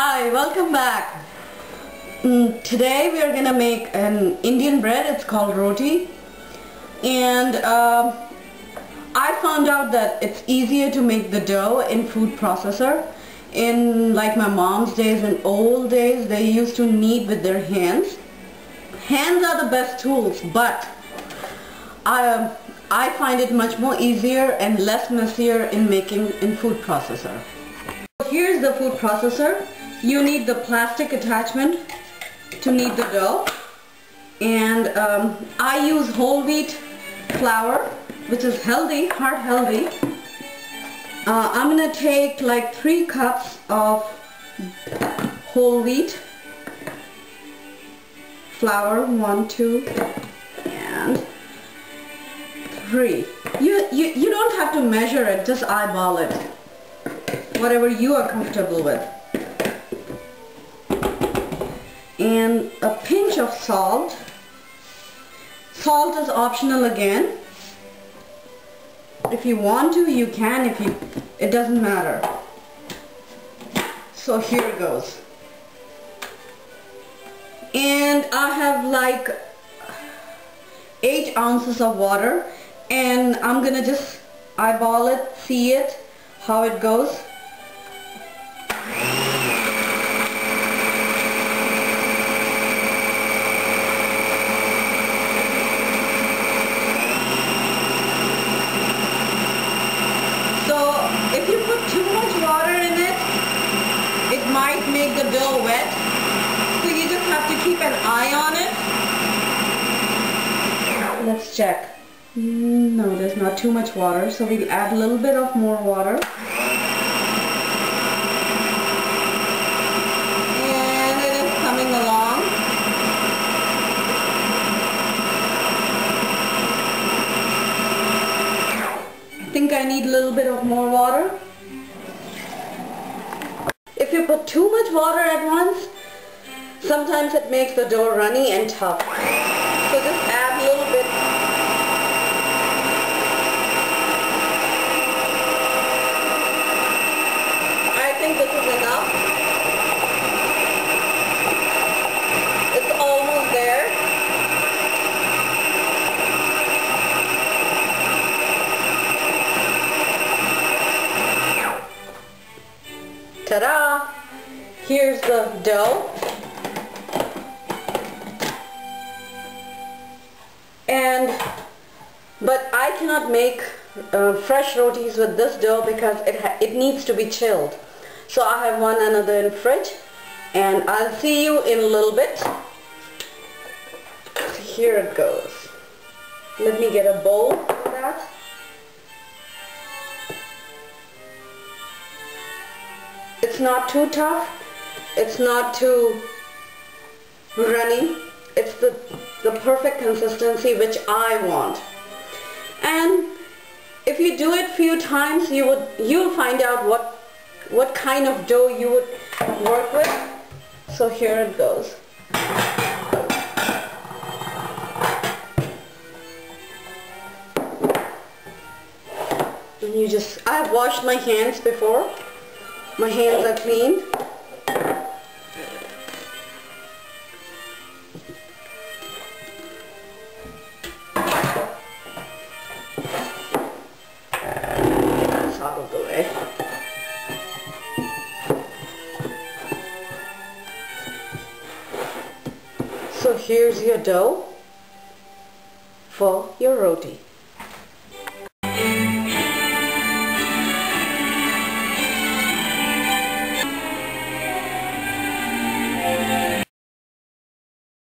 Hi, welcome back. Mm, today we are gonna make an Indian bread. It's called roti, and um, I found out that it's easier to make the dough in food processor. In like my mom's days, and old days, they used to knead with their hands. Hands are the best tools, but I, I find it much more easier and less messier in making in food processor. Here's the food processor. You need the plastic attachment to knead the dough. And um, I use whole wheat flour, which is healthy, heart healthy. Uh, I'm going to take like three cups of whole wheat flour, one, two, and three. You, you, you don't have to measure it, just eyeball it whatever you are comfortable with. And a pinch of salt. Salt is optional again. If you want to, you can. If you, it doesn't matter. So here it goes. And I have like 8 ounces of water and I'm gonna just eyeball it, see it, how it goes. If you put too much water in it, it might make the dough wet. So you just have to keep an eye on it. Let's check. Mm, no, there's not too much water, so we'll add a little bit of more water. And it is coming along. I need a little bit of more water. If you put too much water at once, sometimes it makes the dough runny and tough. So just add a little bit. I think this is enough. It's almost there. Ta-da! Here's the dough. And, but I cannot make uh, fresh rotis with this dough because it, it needs to be chilled. So I have one another in fridge and I'll see you in a little bit. Here it goes. Let me get a bowl for that. It's not too tough. It's not too runny. It's the, the perfect consistency which I want. And if you do it few times, you would you'll find out what what kind of dough you would work with. So here it goes. And you just, I've washed my hands before. My hands are clean. Of the way. So here's your dough for your roti.